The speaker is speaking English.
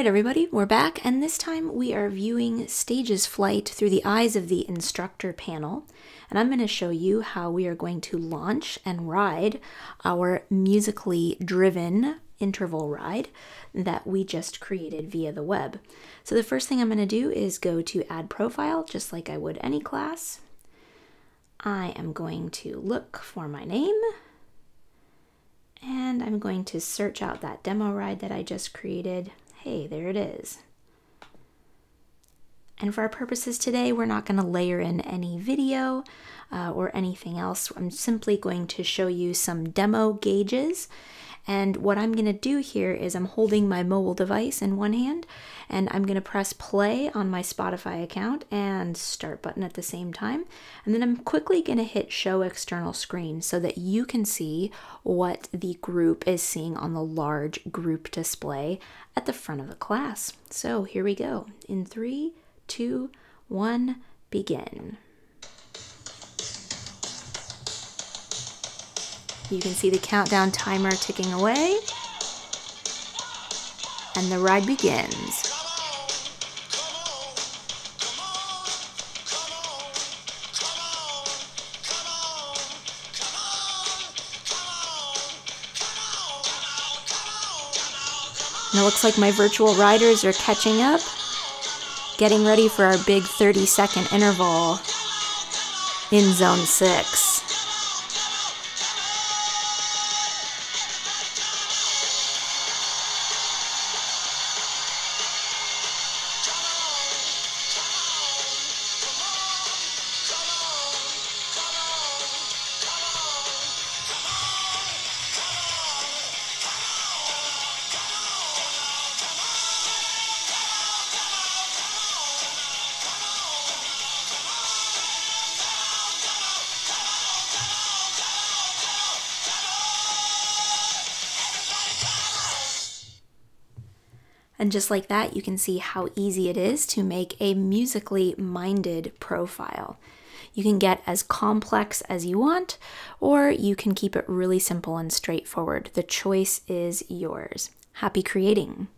Right, everybody, we're back, and this time we are viewing Stages Flight through the eyes of the instructor panel. And I'm going to show you how we are going to launch and ride our musically driven interval ride that we just created via the web. So the first thing I'm going to do is go to Add Profile, just like I would any class. I am going to look for my name, and I'm going to search out that demo ride that I just created hey, there it is. And for our purposes today, we're not going to layer in any video uh, or anything else. I'm simply going to show you some demo gauges. And what I'm going to do here is I'm holding my mobile device in one hand and I'm going to press play on my Spotify account and start button at the same time. And then I'm quickly going to hit show external screen so that you can see what the group is seeing on the large group display at the front of the class. So here we go. In three, two, one, begin. You can see the countdown timer ticking away. And the ride begins. And it looks like my virtual riders are catching up, getting ready for our big 30 second interval in zone 6. And just like that, you can see how easy it is to make a musically minded profile. You can get as complex as you want, or you can keep it really simple and straightforward. The choice is yours. Happy creating!